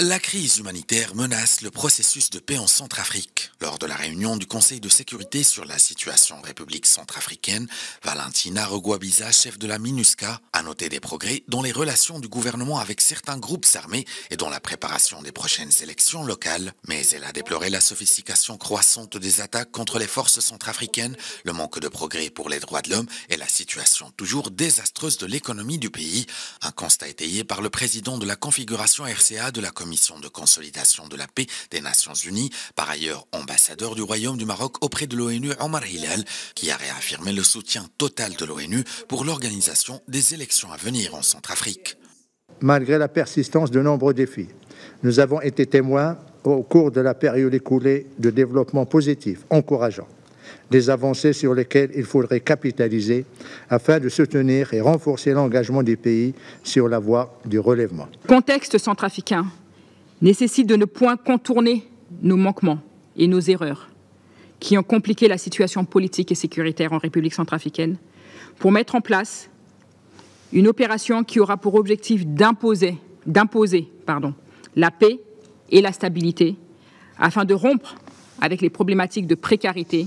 La crise humanitaire menace le processus de paix en Centrafrique. Lors de la réunion du Conseil de sécurité sur la situation République centrafricaine, Valentina Reguabiza, chef de la MINUSCA, a noté des progrès dans les relations du gouvernement avec certains groupes armés et dans la préparation des prochaines élections locales. Mais elle a déploré la sophistication croissante des attaques contre les forces centrafricaines, le manque de progrès pour les droits de l'homme et la situation toujours désastreuse de l'économie du pays. Un constat étayé par le président de la configuration RCA de la mission de consolidation de la paix des Nations Unies, par ailleurs ambassadeur du Royaume du Maroc auprès de l'ONU, Omar Hilal, qui a réaffirmé le soutien total de l'ONU pour l'organisation des élections à venir en Centrafrique. Malgré la persistance de nombreux défis, nous avons été témoins au cours de la période écoulée de développement positif, encourageant, des avancées sur lesquelles il faudrait capitaliser afin de soutenir et renforcer l'engagement des pays sur la voie du relèvement. Contexte centrafricain nécessite de ne point contourner nos manquements et nos erreurs qui ont compliqué la situation politique et sécuritaire en République centrafricaine pour mettre en place une opération qui aura pour objectif d'imposer, d'imposer pardon, la paix et la stabilité afin de rompre avec les problématiques de précarité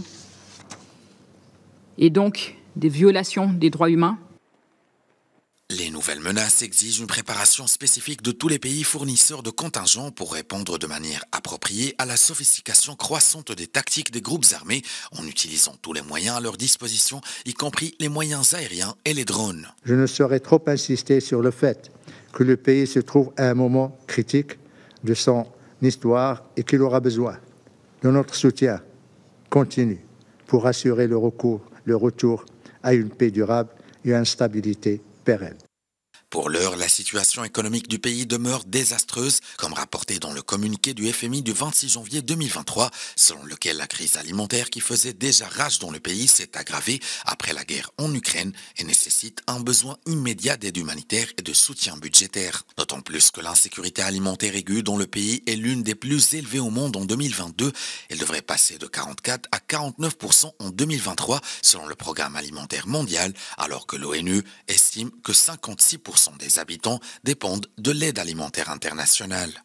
et donc des violations des droits humains les nouvelles menaces exigent une préparation spécifique de tous les pays fournisseurs de contingents pour répondre de manière appropriée à la sophistication croissante des tactiques des groupes armés en utilisant tous les moyens à leur disposition, y compris les moyens aériens et les drones. Je ne saurais trop insister sur le fait que le pays se trouve à un moment critique de son histoire et qu'il aura besoin de notre soutien continu pour assurer le recours, le retour à une paix durable et à une stabilité pérenne. Pour la situation économique du pays demeure désastreuse, comme rapporté dans le communiqué du FMI du 26 janvier 2023, selon lequel la crise alimentaire qui faisait déjà rage dans le pays s'est aggravée après la guerre en Ukraine et nécessite un besoin immédiat d'aide humanitaire et de soutien budgétaire. D'autant plus que l'insécurité alimentaire aiguë dans le pays est l'une des plus élevées au monde en 2022. Elle devrait passer de 44 à 49% en 2023 selon le programme alimentaire mondial, alors que l'ONU estime que 56% des dépendent de l'aide alimentaire internationale.